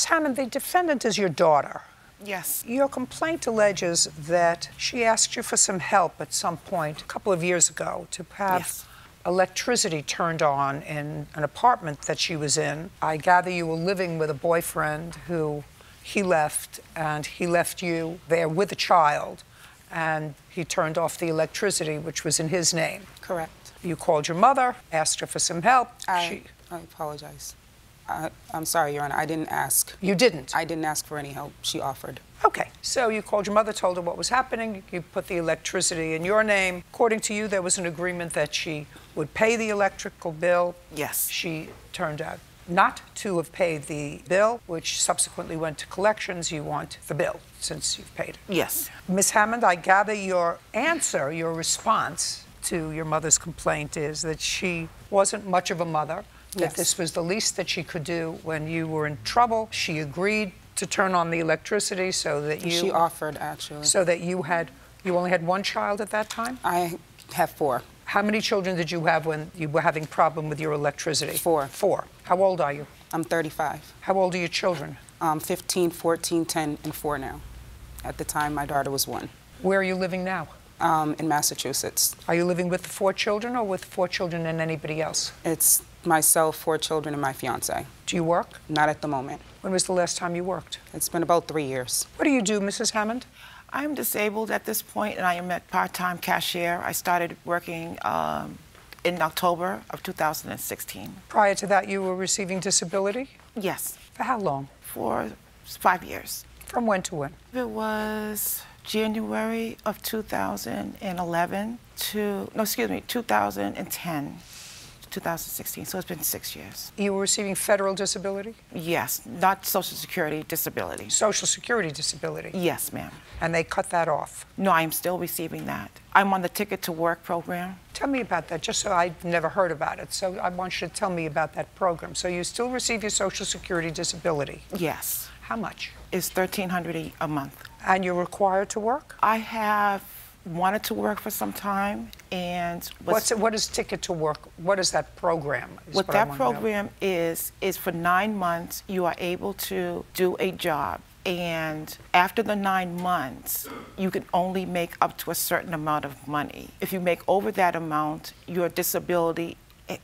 Ms. Hammond, the defendant is your daughter. Yes. Your complaint alleges that she asked you for some help at some point a couple of years ago to have Yes. electricity turned on in an apartment that she was in. I gather you were living with a boyfriend who he left, and he left you there with a child, and he turned off the electricity, which was in his name. Correct. You called your mother, asked her for some help. I, She, I apologize. I, I'm sorry, Your Honor. I didn't ask. you didn't. I didn't ask for any help. She offered. Okay, so you called your mother, told her what was happening. You put the electricity in your name. According to you, there was an agreement that she would pay the electrical bill. Yes. She turned out not to have paid the bill, which subsequently went to collections. You want the bill since you've paid it. Yes. Ms. Hammond, I gather your answer, your response to your mother's complaint is that she wasn't much of a mother, that Yes. this was the least that she could do when you were in trouble. She agreed to turn on the electricity so that you She offered, actually. so that you had you only had one child at that time? I have four. How many children did you have when you were having problem with your electricity? Four. Four. How old are you? I'm 35. How old are your children? Um, 15, 14, 10, and 4 now. At the time, my daughter was one. Where are you living now? Um, in Massachusetts. Are you living with four children or with four children and anybody else? It's myself, four children, and my fiance. Do you work? Not at the moment. When was the last time you worked? It's been about three years. What do you do, Mrs. Hammond? I'm disabled at this point, and I am a part-time cashier. I started working um, in October of 2016. Prior to that, you were receiving disability? Yes, For how long? for five years. From when to when? It was January of 2011 to, no, excuse me, 2010, 2016. So it's been six years. You were receiving federal disability? Yes, not Social Security disability. Social Security disability? Yes, ma'am. And they cut that off. No, I am still receiving that. I'm on the Ticket to Work program. Tell me about that, just so I've never heard about it. So I want you to tell me about that program. So you still receive your Social Security disability. Yes, How much? it's 1300 a- a month. And you're required to work? I have wanted to work for some time and was, What's it, what is Ticket to Work? What is that program? is what I that program is is for nine months you are able to do a job and after the nine months you can only make up to a certain amount of money if you make over that amount your disability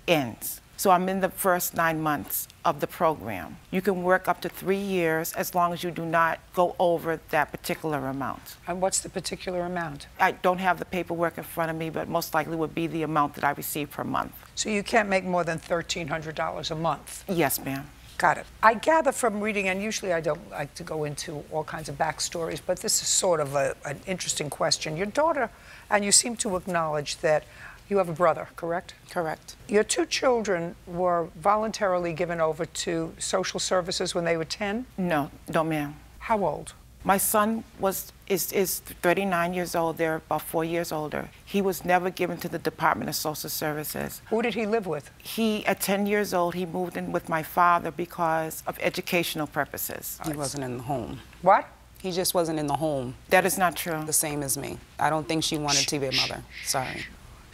ends so i'm in the first nine months of the program you can work up to three years as long as you do not go over that particular amount And what's the particular amount? I don't have the paperwork in front of me, but most likely would be the amount that I receive per month. So you can't make more than $1,300 a month. Yes, ma'am. Got it. I gather from reading, and usually I don't like to go into all kinds of backstories, but this is sort of a, an interesting question. Your daughter, and you seem to acknowledge that you have a brother, correct? Correct. Your two children were voluntarily given over to social services when they were 10. No, no, ma'am. How old? My son was is, is 39 years old. They're about four years older. He was never given to the Department of Social Services. Who did he live with? He, at 10 years old, he moved in with my father because of educational purposes. He wasn't in the home. What? He just wasn't in the home, That is not true. the same as me. I don't think she wanted to be a mother. Sorry.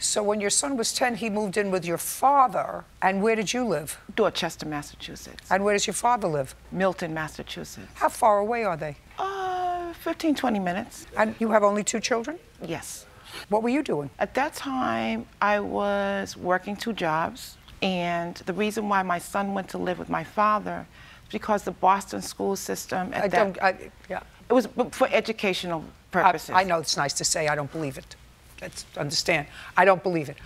So when your son was 10, he moved in with your father. And where did you live? Dorchester, Massachusetts. And where does your father live? Milton, Massachusetts. How far away are they? Uh, 15, 20 minutes. And you have only two children? Yes. What were you doing? At that time, I was working two jobs, and the reason why my son went to live with my father is because the Boston school system at I that don't. I, yeah. it was for educational I, purposes. I know it's nice to say I don't believe it. Let's understand. I don't believe it.